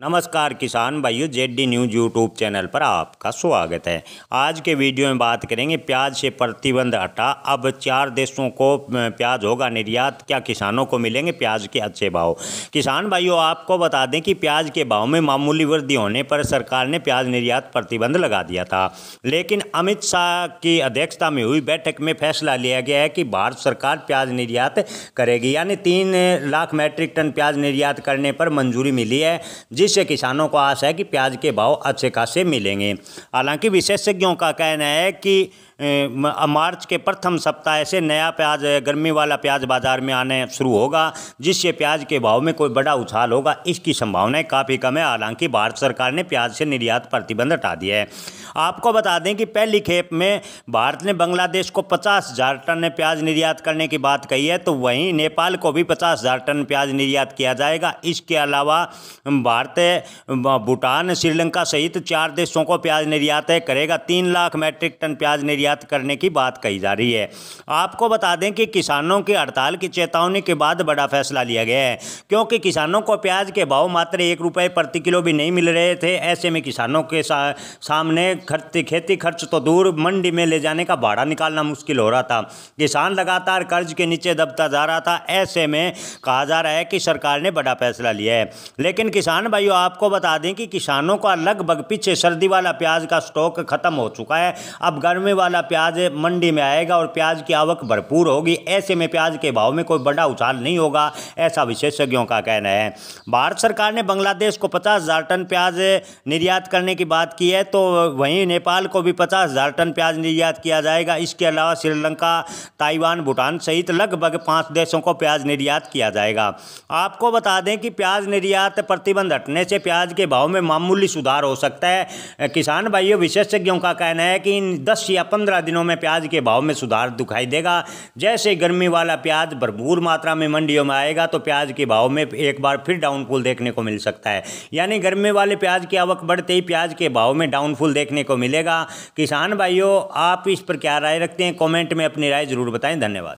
नमस्कार किसान भाइयों, जेड न्यूज़ यूट्यूब चैनल पर आपका स्वागत है। आज के वीडियो में बात करेंगे प्याज से प्रतिबंध हटा। अब चार देशों को प्याज होगा निर्यात। क्या किसानों को मिलेंगे प्याज के अच्छे भाव? किसान भाइयों, आपको बता दें कि प्याज के भाव में मामूली वृद्धि होने पर सरकार ने प्याज निर्यात प्रतिबंध लगा दिया था। लेकिन अमित शाह की अध्यक्षता में हुई बैठक में फैसला लिया गया है कि भारत सरकार प्याज निर्यात करेगी। यानी तीन लाख मैट्रिक टन प्याज निर्यात करने पर मंजूरी मिली है। जिससे किसानों को आशा है कि प्याज के भाव अच्छे खासे मिलेंगे। हालाँकि विशेषज्ञों का कहना है कि मार्च के प्रथम सप्ताह से नया प्याज गर्मी वाला प्याज बाज़ार में आने शुरू होगा, जिससे प्याज के भाव में कोई बड़ा उछाल होगा। इसकी संभावनाएँ काफ़ी कम है, हालाँकि भारत सरकार ने प्याज से निर्यात प्रतिबंध हटा दिया है। आपको बता दें कि पहली खेप में भारत ने बांग्लादेश को पचास हज़ार टन प्याज निर्यात करने की बात कही है तो वहीं नेपाल को भी पचास हज़ार टन प्याज निर्यात किया जाएगा। इसके अलावा भारत भूटान, श्रीलंका सहित चार देशों को प्याज निर्यात करेगा। तीन लाख मैट्रिक टन प्याज निर्यात निर्यात करने की बात कही जा रही है। आपको बता दें कि किसानों की हड़ताल की चेतावनी के बाद बड़ा फैसला लिया गया है क्योंकि किसानों को प्याज के भाव मात्र एक रुपये प्रति किलो भी नहीं मिल रहे थे। ऐसे में किसानों के सा, सामने खर्च खेती खर्च तो दूर मंडी में ले जाने का भाड़ा निकालना मुश्किल हो रहा था। किसान लगातार कर्ज के नीचे दबता जा रहा था। ऐसे में कहा जा रहा है कि सरकार ने बड़ा फैसला लिया है। लेकिन किसान भाइयों आपको बता दें कि किसानों का लगभग पीछे सर्दी वाला प्याज का स्टॉक खत्म हो चुका है। अब गर्मी वाला वाला प्याज मंडी में आएगा और प्याज की आवक भरपूर होगी। ऐसे में प्याज के भाव में कोई बड़ा उछाल नहीं होगा, ऐसा विशेषज्ञों का कहना है। भारत सरकार ने बांग्लादेश को पचास हज़ार टन प्याज निर्यात करने की बात की है तो वहीं नेपाल को भी पचास हज़ार टन प्याज निर्यात किया जाएगा। इसके अलावा श्रीलंका, ताइवान, भूटान सहित लगभग पाँच देशों को प्याज निर्यात किया जाएगा। आपको बता दें कि प्याज निर्यात प्रतिबंध हटने से प्याज के भाव में मामूली सुधार हो सकता है। किसान भाइयों, विशेषज्ञों का कहना है कि इन दस या पंद्रह दिनों में प्याज के भाव में सुधार दिखाई देगा। जैसे गर्मी वाला प्याज भरपूर मात्रा में मंडियों में आएगा तो प्याज के भाव में एक बार फिर डाउनफुल देखने को मिल सकता है। यानी गर्मी वाले प्याज की आवक बढ़ते ही प्याज के भाव में डाउनफॉल देखने को मिलेगा। किसान भाइयों, आप इस पर क्या राय रखते हैं? कॉमेंट में अपनी राय ज़रूर बताएँ। धन्यवाद।